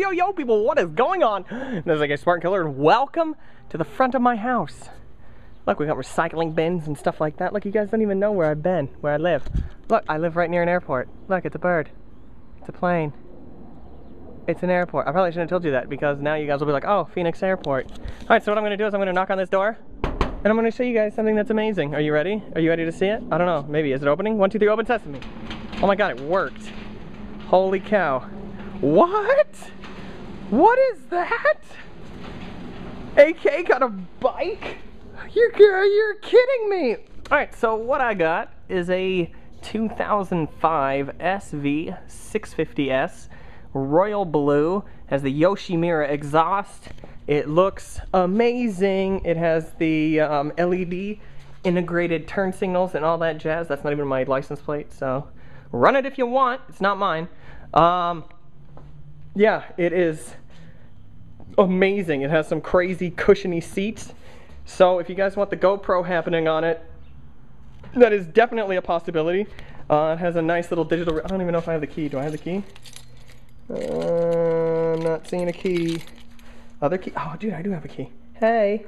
yo, yo, people, what is going on? This is like a Spartan Killer, and welcome to the front of my house. Look, we got recycling bins and stuff like that. Look, you guys don't even know where I've been, where I live. Look, I live right near an airport. Look, it's a bird. It's a plane. It's an airport. I probably shouldn't have told you that because now you guys will be like, oh, Phoenix Airport. All right, so what I'm gonna do is I'm gonna knock on this door and I'm gonna show you guys something that's amazing. Are you ready? Are you ready to see it? I don't know, maybe. Is it opening? One, two, three, open sesame. Oh my God, it worked. Holy cow. What? What is that? AK got a bike? You're, you're kidding me. All right, so what I got is a 2005 SV 650S royal blue has the Yoshimura exhaust it looks amazing it has the um, LED integrated turn signals and all that jazz that's not even my license plate so run it if you want it's not mine um, yeah it is amazing it has some crazy cushiony seats so if you guys want the GoPro happening on it that is definitely a possibility. Uh, it has a nice little digital, I don't even know if I have the key. Do I have the key? Uh, I'm not seeing a key. Other key, oh dude, I do have a key. Hey.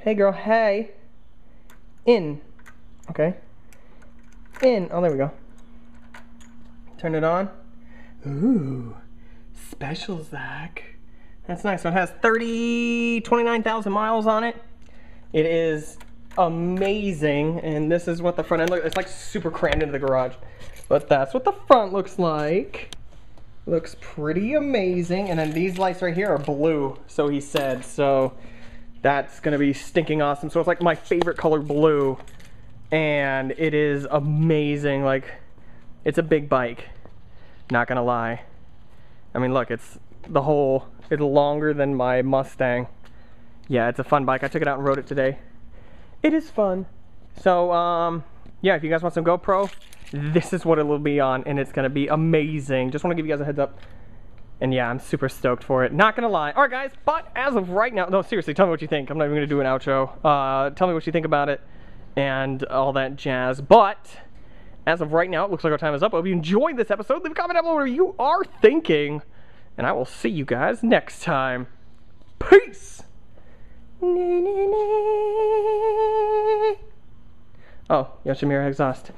Hey girl, hey. In. Okay. In, oh there we go. Turn it on. Ooh, special Zach. That's nice. So it has 30, 29,000 miles on it. It is amazing. And this is what the front end looks It's like super crammed into the garage. But that's what the front looks like. Looks pretty amazing. And then these lights right here are blue, so he said. So that's gonna be stinking awesome. So it's like my favorite color blue. And it is amazing. Like, it's a big bike. Not gonna lie. I mean, look, it's the whole, it's longer than my Mustang. Yeah, it's a fun bike. I took it out and rode it today it is fun. So, um, yeah, if you guys want some GoPro, this is what it will be on, and it's gonna be amazing. Just wanna give you guys a heads up. And yeah, I'm super stoked for it. Not gonna lie. All right, guys, but as of right now, no, seriously, tell me what you think. I'm not even gonna do an outro. Uh, tell me what you think about it and all that jazz. But as of right now, it looks like our time is up. I hope you enjoyed this episode. Leave a comment down below what you are thinking. And I will see you guys next time. Peace! Oh, Yoshimura exhaust.